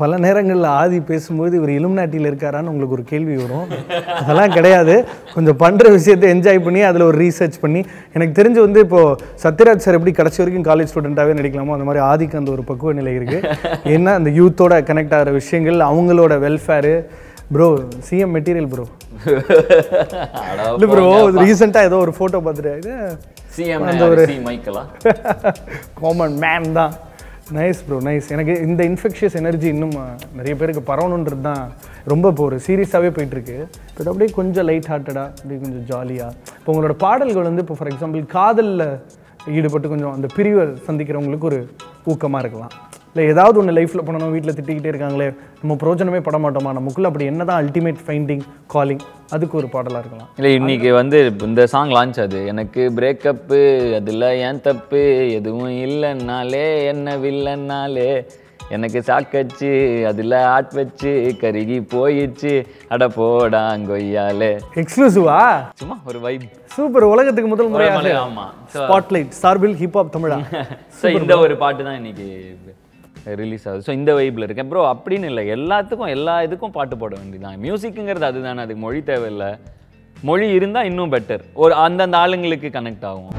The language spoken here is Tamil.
பல நேரங்களில் ஆதி பேசும்போது இவர் இலுமினாட்டியில் இருக்காரான்னு உங்களுக்கு ஒரு கேள்வி வரும். அதெல்லாம் கிடையாது. கொஞ்சம் பண்ணுற விஷயத்தை என்ஜாய் பண்ணி அதில் ஒரு ரீசர்ச் பண்ணி எனக்கு தெரிஞ்சு வந்து இப்போது சத்யராஜ் சார் எப்படி கடைசி வரைக்கும் காலேஜ் ஸ்டூடெண்ட்டாகவே நடிக்கலாமோ அந்த மாதிரி ஆதிக்கு அந்த ஒரு பக்குவ நிலை இருக்குது ஏன்னா அந்த யூத்தோட கனெக்ட் ஆகிற விஷயங்கள் அவங்களோட welfare bro CM material bro இல்லை ப்ரோ ரீசெண்டாக ஏதோ ஒரு ஃபோட்டோ பார்த்துட்டு இது சிஎம் சி மைக்கலா காமன் மேன் தான். நைஸ் ப்ரோ நைஸ் எனக்கு இந்த இன்ஃபெக்ஷியஸ் எனர்ஜி இன்னும் நிறைய பேருக்கு பரவணுன்றது தான் ரொம்ப இப்போ ஒரு சீரியஸாகவே போயிட்டுருக்கு. பட் அப்படியே கொஞ்சம் லைட் ஹார்ட்டடாக அப்படியே கொஞ்சம் ஜாலியாக இப்போ உங்களோட பாடல்கள் வந்து இப்போ ஃபார் எக்ஸாம்பிள் காதலில் ஈடுபட்டு கொஞ்சம் அந்த பிரிவை சந்திக்கிறவங்களுக்கு ஒரு ஊக்கமாக இருக்கலாம். இல்லை ஏதாவது ஒன்று லைஃப்பில் பண்ணணும் வீட்டில் திட்டிக்கிட்டே இருக்காங்களே நம்ம பிரோஜனமே பட மாட்டோமா? நமக்குள்ள அப்படி என்ன தான் அல்டிமேட் ஃபைண்டிங் காலிங் அதுக்கு ஒரு பாடலாக இருக்கலாம். இல்லை இன்னைக்கு வந்து இந்த சாங் லான்ச் அது எனக்கு பிரேக்கப்பு அதில் ஏன் தப்பு? எதுவும் இல்லைன்னாலே என்ன வில்லன்னாலே எனக்கு சாக்கச்சு அதில் ஆட் வச்சு கருகி போயிடுச்சு. அட போடாங்கொய்யாலே எக்ஸ்க்ளூசிவா சும்மா ஒரு வைப் சூப்பர் உலகத்துக்கு முதல் முறையாக ஆமாம் ஸ்பாட்லைட் சார்பில் ஹிப்ஹாப் தமிழா? ஸோ இந்த ஒரு பாட்டு தான் இன்னைக்கு ரிலீஸ் ஆகுது. ஸோ இந்த வைப்பில் இருக்கேன். ப்ரோ அப்படின்னு இல்லை. எல்லாத்துக்கும் எல்லா இதுக்கும் பாட்டு போட வேண்டியதான் மியூசிக்குங்கிறது அதுதானே. அதுக்கு மொழி தேவையில்லை. மொழி இருந்தால் இன்னும் பெட்டர் ஒரு அந்தந்த ஆளுங்களுக்கு கனெக்ட் ஆகும்.